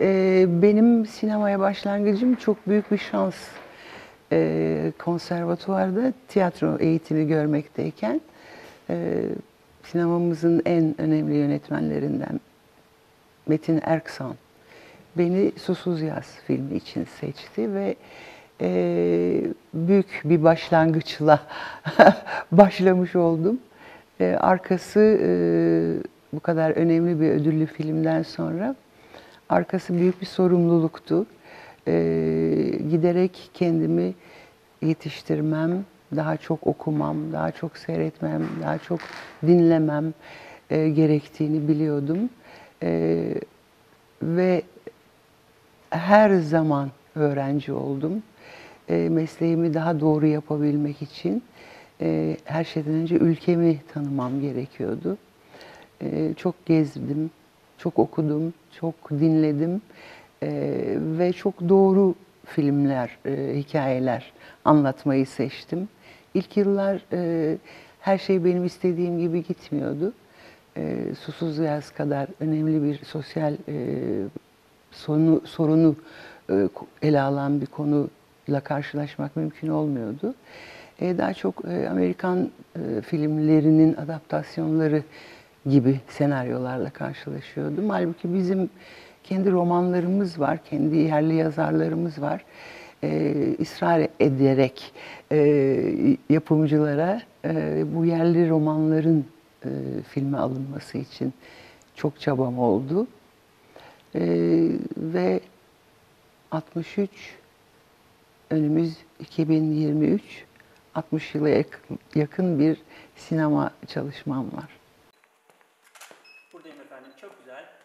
Ee, benim sinemaya başlangıcım çok büyük bir şans. Ee, konservatuvarda tiyatro eğitimi görmekteyken e, sinemamızın en önemli yönetmenlerinden Metin Erksan beni Susuz Yaz filmi için seçti ve büyük bir başlangıçla başlamış oldum. Arkası bu kadar önemli bir ödüllü filmden sonra arkası büyük bir sorumluluktu. E, giderek kendimi yetiştirmem, daha çok okumam, daha çok seyretmem, daha çok dinlemem e, gerektiğini biliyordum. E, ve her zaman öğrenci oldum. E, mesleğimi daha doğru yapabilmek için e, her şeyden önce ülkemi tanımam gerekiyordu. E, çok gezdim, çok okudum, çok dinledim e, ve çok doğru filmler, e, hikayeler anlatmayı seçtim. İlk yıllar e, her şey benim istediğim gibi gitmiyordu. E, Susuz Yaz kadar önemli bir sosyal e, sonu, sorunu e, ele alan bir konuyla karşılaşmak mümkün olmuyordu. E, daha çok e, Amerikan e, filmlerinin adaptasyonları gibi senaryolarla karşılaşıyordum. Halbuki bizim kendi romanlarımız var, kendi yerli yazarlarımız var. E, ısrar ederek e, yapımcılara e, bu yerli romanların e, filme alınması için çok çabam oldu. Ee, ve 63 önümüz 2023 60 yıla yakın bir sinema çalışmam var. Çok güzel.